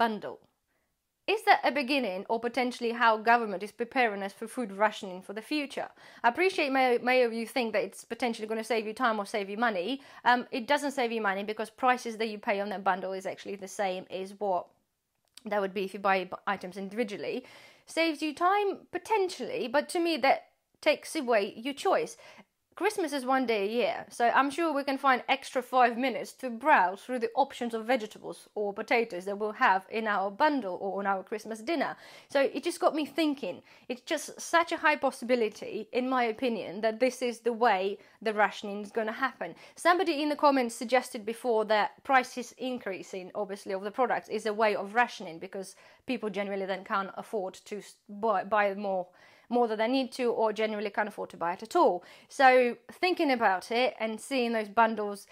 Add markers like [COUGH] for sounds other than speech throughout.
bundle. Is that a beginning or potentially how government is preparing us for food rationing for the future? I appreciate may, may of you think that it's potentially going to save you time or save you money. Um, it doesn't save you money because prices that you pay on that bundle is actually the same as what that would be if you buy items individually. Saves you time potentially, but to me that takes away your choice. Christmas is one day a year, so I'm sure we can find extra five minutes to browse through the options of vegetables or potatoes that we'll have in our bundle or on our Christmas dinner. So it just got me thinking. It's just such a high possibility, in my opinion, that this is the way the rationing is going to happen. Somebody in the comments suggested before that prices increasing, obviously, of the products is a way of rationing because people generally then can't afford to buy, buy more more than they need to or genuinely can't afford to buy it at all. So thinking about it and seeing those bundles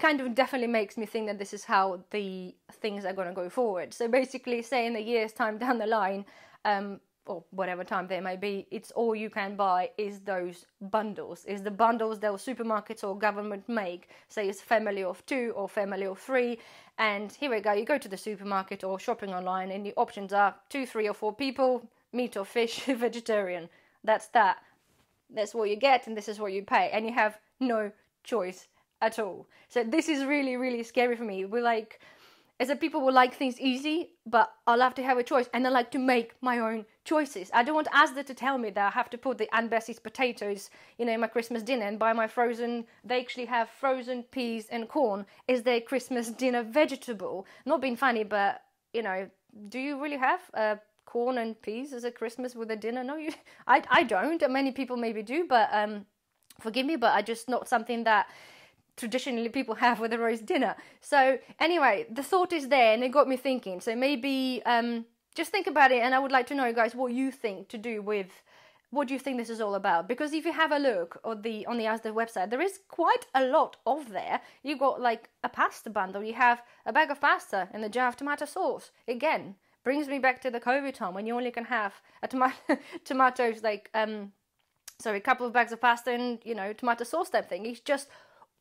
kind of definitely makes me think that this is how the things are going to go forward. So basically, say in a year's time down the line, um, or whatever time there may be, it's all you can buy is those bundles. Is the bundles that supermarkets or government make, say it's family of two or family of three, and here we go, you go to the supermarket or shopping online and the options are two, three or four people, meat or fish, [LAUGHS] vegetarian. That's that. That's what you get, and this is what you pay, and you have no choice at all. So this is really, really scary for me. We're like, as a people will like things easy, but I'll have to have a choice, and I like to make my own choices. I don't want Asda to tell me that I have to put the Aunt Bessie's potatoes, you know, in my Christmas dinner and buy my frozen. They actually have frozen peas and corn is their Christmas dinner vegetable. Not being funny, but you know, do you really have a corn and peas as a Christmas with a dinner? No, you, [LAUGHS] I, I don't. Many people maybe do, but um, forgive me, but I just not something that traditionally people [LAUGHS] have with a roast dinner. So anyway, the thought is there, and it got me thinking. So maybe um, just think about it, and I would like to know, guys, what you think to do with. What do you think this is all about? Because if you have a look on the on the Asda website, there is quite a lot of there. You got like a pasta bundle. You have a bag of pasta and a jar of tomato sauce. Again, brings me back to the COVID time when you only can have a tomato [LAUGHS] tomatoes like um sorry a couple of bags of pasta and you know tomato sauce type thing. It's just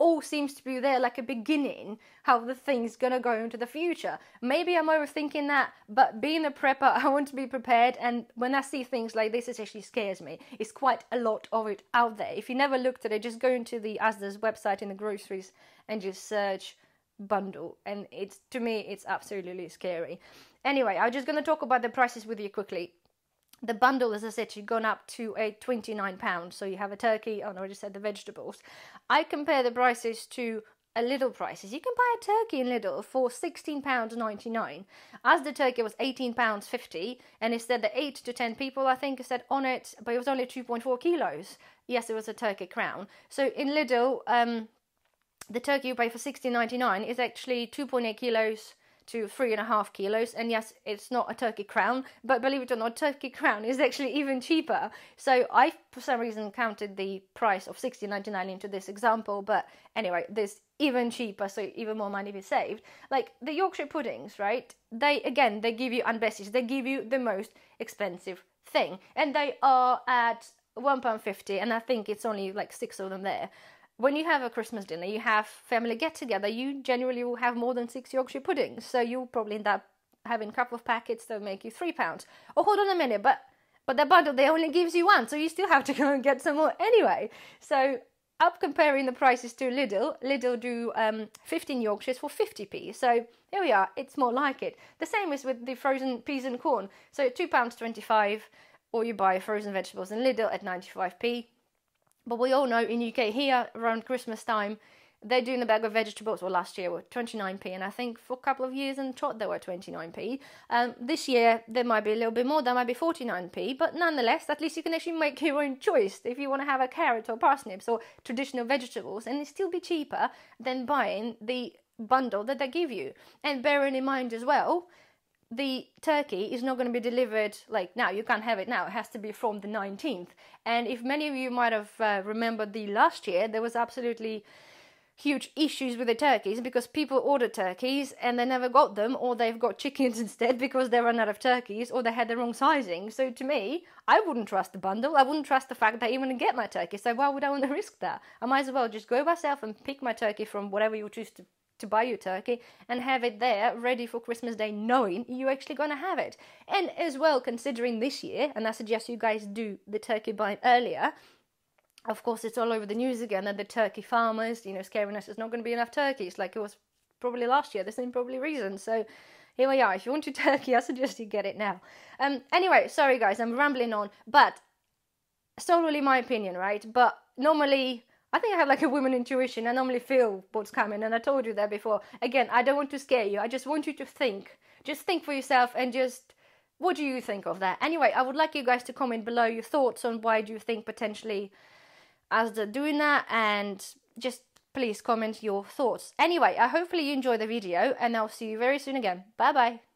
all seems to be there like a beginning how the thing's gonna go into the future. Maybe i'm overthinking that but being a prepper [LAUGHS] i want to be prepared. And when i see things like this it actually scares me. It's quite a lot of it out there. If you never looked at it just go into the asda's website in the groceries and just search bundle. And it's to me it's absolutely scary Anyway, I'm just going to talk about the prices with you quickly. The bundle, as I said, has gone up to a £29. So you have a turkey, oh no, I just said the vegetables. I compare the prices to a Lidl prices. You can buy a turkey in Lidl for £16.99. Asda turkey was £18.50, and it said that 8 to 10 people, I think, said on it, but it was only 2.4 kilos. Yes, it was a turkey crown. So in Lidl, um, the turkey you pay for 16.99 is actually 2.8 kilos to three and a half kilos. And yes, it's not a turkey crown, but believe it or not, turkey crown is actually even cheaper. So I, for some reason, counted the price of 16.99 into this example. But anyway, this even cheaper, so even more money be saved. Like the Yorkshire puddings, right? They again, they give you Aunt Bessie's. They give you the most expensive thing, and they are at one pound fifty, and I think it's only like six of them there when you have a Christmas dinner, you have family get together, you generally will have more than six Yorkshire puddings. So you'll probably end up having a couple of packets that make you three pounds. Oh, hold on a minute, but but the bundle they only gives you one, so you still have to [LAUGHS] go and get some more anyway. So up comparing the prices to Lidl, Lidl do um, 15 Yorkshires for 50p. So here we are, it's more like it. The same is with the frozen peas and corn. So £2.25, or you buy frozen vegetables in Lidl at 95p. But we all know in UK here around Christmas time, they're doing a bag of vegetables. Well, last year were 29p, and I think for a couple of years in trot they were 29p. Um, this year there might be a little bit more, that might be 49p, but nonetheless, at least you can actually make your own choice if you want to have a carrot or parsnips or traditional vegetables, and it still be cheaper than buying the bundle that they give you. And bearing in mind as well, the turkey is not going to be delivered like now you can't have it now it has to be from the 19th and if many of you might have uh, remembered the last year there was absolutely huge issues with the turkeys because people ordered turkeys and they never got them or they've got chickens [LAUGHS] instead because they ran out of turkeys or they had the wrong sizing. So to me i wouldn't trust the bundle. I wouldn't trust the fact that i even get my turkey. So why would i want to risk that? I might as well just go myself and pick my turkey from whatever you choose to to buy your turkey and have it there ready for Christmas Day, knowing you're actually going to have it. And as well, considering this year, and I suggest you guys do the turkey buying earlier. Of course, it's all over the news again that the turkey farmers, you know, scaring us there's not going to be enough turkeys, like it was probably last year. The same probably reason. So here we are. If you want your [LAUGHS] turkey, I suggest you get it now. Um. Anyway, sorry guys, I'm rambling on, but solely my opinion, right? But normally I think I have like a woman intuition. I normally feel what's coming, and I told you that before. Again, I don't want to scare you. I just want you to think. Just think for yourself and just what do you think of that? Anyway, I would like you guys to comment below your thoughts on why do you think potentially as they're doing that, and just please comment your thoughts. Anyway, I hopefully you enjoy the video, and I'll see you very soon again. Bye bye.